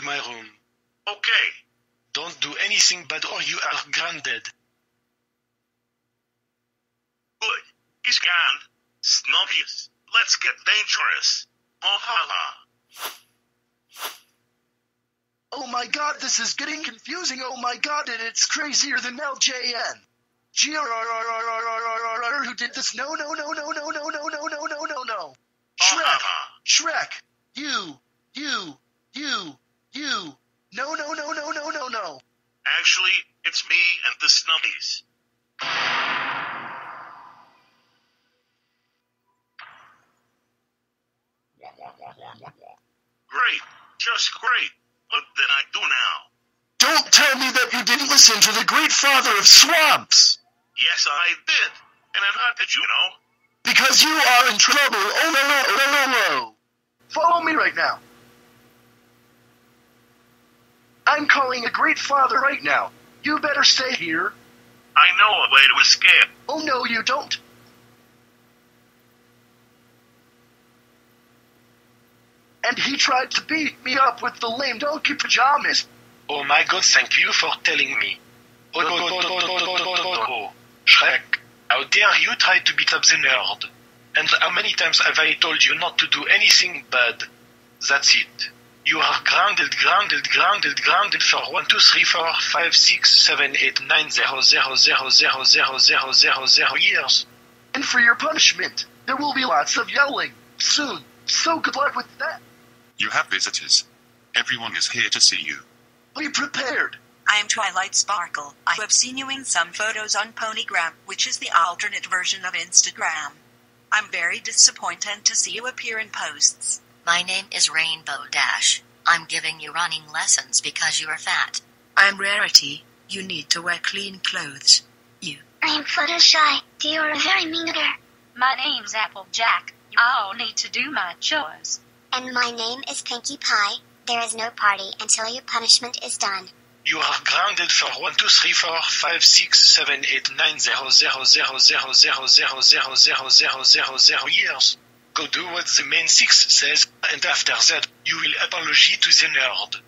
I'm going to my room. Okay. Don't do anything bad or you are grounded. Good. He's gone. Snubbies. Let's get dangerous. Oh ha ha. Oh my god, this is getting confusing. Oh my god, and it's crazier than LJN. GRRRRRRRR, who did this? No, no, no, no, no, no, no, no, no, no, no, no. Oh Shrek. Shrek, you, you, you, you. No, no, no, no, no, no, no. Actually, it's me and the Snubbies. Great. Just great. What did I do now? Don't tell me that you didn't listen to the great father of swamps. Yes, I did. And how did you know? Because you are in trouble. Oh no, no, no, no, no. Follow me right now. I'm calling a great father right now. You better stay here. I know a way to escape. Oh no, you don't. And he tried to beat me up with the lame donkey pajamas. Oh my god, thank you for telling me. Oh, oh, oh, oh, oh, oh, oh, oh. oh. Shrek, how dare you try to beat up the nerd? And how many times have I told you not to do anything bad? That's it. You are grounded, grounded, grounded, grounded for 1, 2, 3, 4, 5, 6, 7, 8, 9, 0, 0, 0, 0, 0, 0, 0, 0 years. And for your punishment, there will be lots of yelling soon. So good luck with that. You have visitors. Everyone is here to see you. Be prepared. I am Twilight Sparkle. I have seen you in some photos on Ponygram, which is the alternate version of Instagram. I'm very disappointed to see you appear in posts. My name is Rainbow Dash. I'm giving you running lessons because you are fat. I'm Rarity. You need to wear clean clothes. You. I'm Fluttershy. You're a very mean girl. My name's Applejack. I'll need to do my chores. And my name is Pinkie Pie. There is no party until your punishment is done. You are grounded for 1, 2, 3, 4, 5, 6, 7, 8, 9, 0, 0, 0, 0, 0, 0, 0, 0, 0, 0, 0, 0 years. Go do what the Mane Six says, and after that, you will apologize to the nerd.